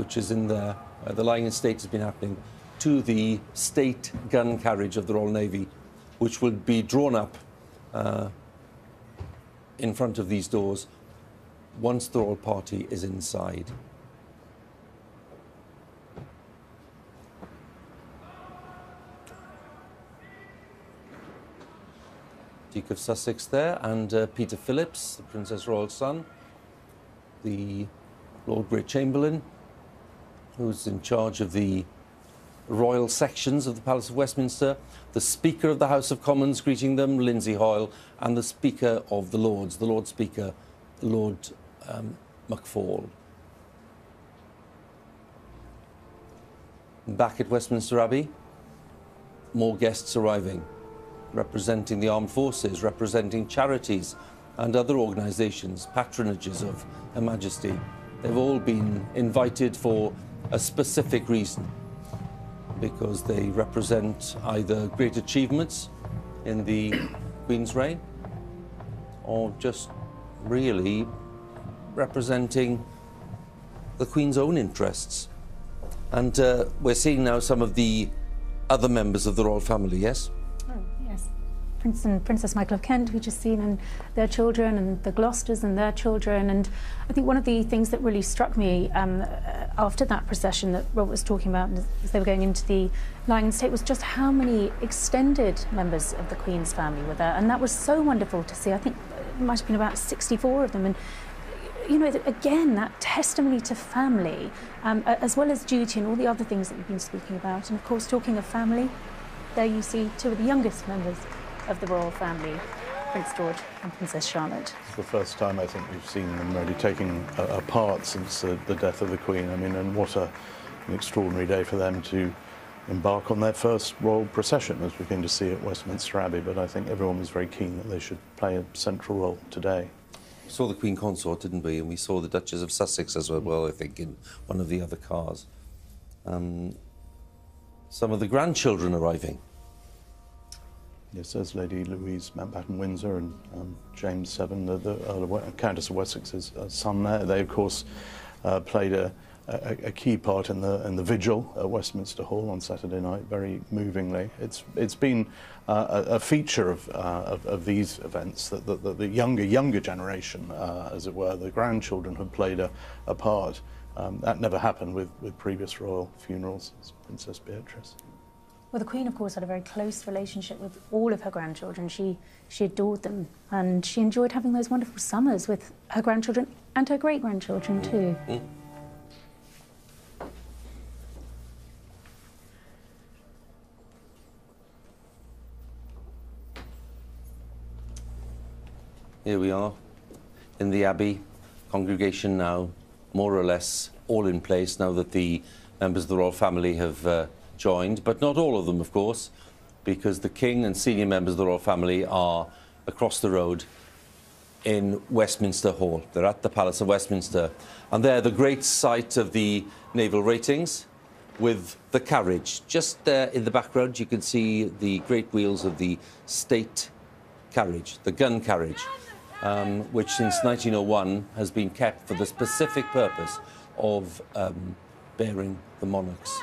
which is in there. Uh, the lying in state has been happening to the state gun carriage of the Royal Navy, which will be drawn up uh, in front of these doors once the Royal Party is inside. Duke of Sussex there, and uh, Peter Phillips, the Princess Royal's son, the Lord Great Chamberlain, who's in charge of the royal sections of the Palace of Westminster, the Speaker of the House of Commons greeting them, Lindsay Hoyle, and the Speaker of the Lords, the Lord Speaker, Lord um, McFall. Back at Westminster Abbey, more guests arriving representing the armed forces, representing charities and other organisations, patronages of Her Majesty. They've all been invited for a specific reason because they represent either great achievements in the Queen's reign or just really representing the Queen's own interests. And uh, we're seeing now some of the other members of the royal family, yes? Yes. Prince and Princess Michael of Kent, we just seen, and their children, and the Gloucesters and their children. And I think one of the things that really struck me um, after that procession that Robert was talking about as they were going into the lying in state was just how many extended members of the Queen's family were there. And that was so wonderful to see. I think it might have been about 64 of them. And you know, again, that testimony to family, um, as well as duty and all the other things that you've been speaking about. And of course, talking of family, there you see two of the youngest members of the royal family, Prince George and Princess Charlotte. It's the first time I think we've seen them really taking a, a part since uh, the death of the Queen. I mean, and what a, an extraordinary day for them to embark on their first royal procession, as we're going to see at Westminster Abbey. But I think everyone was very keen that they should play a central role today. We saw the Queen Consort, didn't we? And we saw the Duchess of Sussex as well, I think, in one of the other cars. Um, some of the grandchildren arriving. Yes, there's Lady Louise Mountbatten Windsor and um, James Severn, the, the of, Countess of Wessex's uh, son there. They, of course, uh, played a, a, a, key part in the, in the vigil at Westminster Hall on Saturday night, very movingly. It's, it's been uh, a, feature of, uh, of, of, these events that the, younger, younger generation, uh, as it were, the grandchildren have played a, a part. Um, that never happened with, with previous royal funerals, Princess Beatrice. Well, the Queen, of course, had a very close relationship with all of her grandchildren. She, she adored them, and she enjoyed having those wonderful summers with her grandchildren and her great-grandchildren, too. Mm. Here we are in the Abbey, congregation now more or less all in place now that the members of the royal family have uh, joined, but not all of them, of course, because the King and senior members of the royal family are across the road in Westminster Hall. They're at the Palace of Westminster, and they're the great sight of the naval ratings with the carriage. Just there in the background, you can see the great wheels of the state carriage, the gun carriage, um, which since 1901 has been kept for the specific purpose of um, bearing the monarch's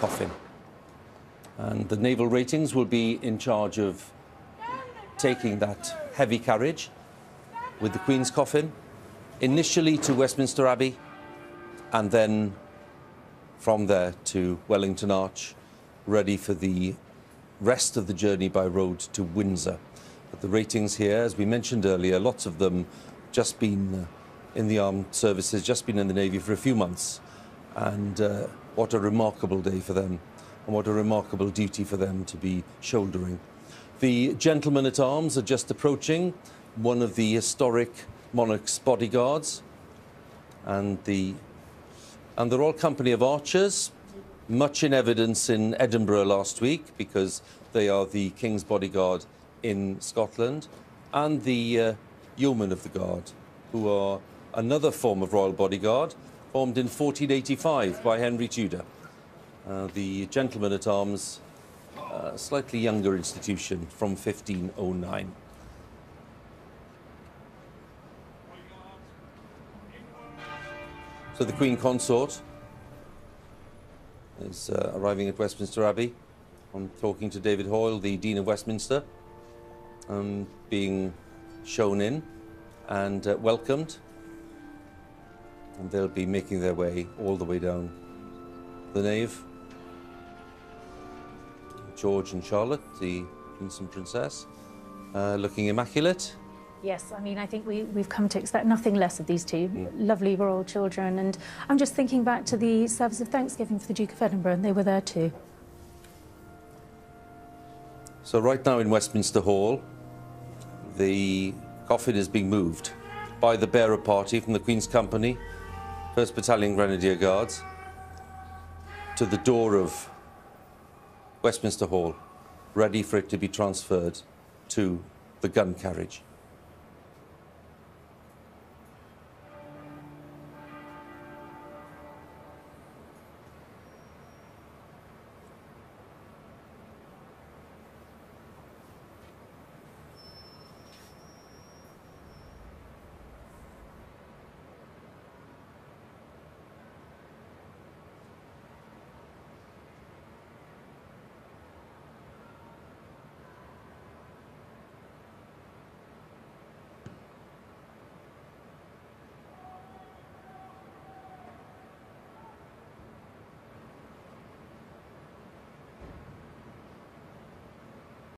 coffin. And the naval ratings will be in charge of taking that heavy carriage with the Queen's coffin, initially to Westminster Abbey, and then from there to Wellington Arch, ready for the rest of the journey by road to Windsor. But the ratings here, as we mentioned earlier, lots of them just been uh, in the armed services, just been in the Navy for a few months, and uh, what a remarkable day for them and what a remarkable duty for them to be shouldering. The gentlemen at arms are just approaching one of the historic monarch's bodyguards and the and the Royal Company of Archers, much in evidence in Edinburgh last week because they are the King's bodyguard in Scotland, and the uh, Yeomen of the Guard, who are another form of royal bodyguard formed in 1485 by Henry Tudor. Uh, the gentleman at arms, uh, slightly younger institution from 1509. So the Queen Consort is uh, arriving at Westminster Abbey. I'm talking to David Hoyle, the Dean of Westminster, um, being shown in and uh, welcomed. And they'll be making their way all the way down the nave. George and Charlotte, the Prince and Princess, uh, looking immaculate. Yes, I mean, I think we, we've come to expect nothing less of these two lovely royal children. And I'm just thinking back to the service of Thanksgiving for the Duke of Edinburgh, and they were there too. So right now in Westminster Hall, the coffin is being moved by the bearer party from the Queen's Company, 1st Battalion Grenadier Guards, to the door of Westminster Hall, ready for it to be transferred to the gun carriage.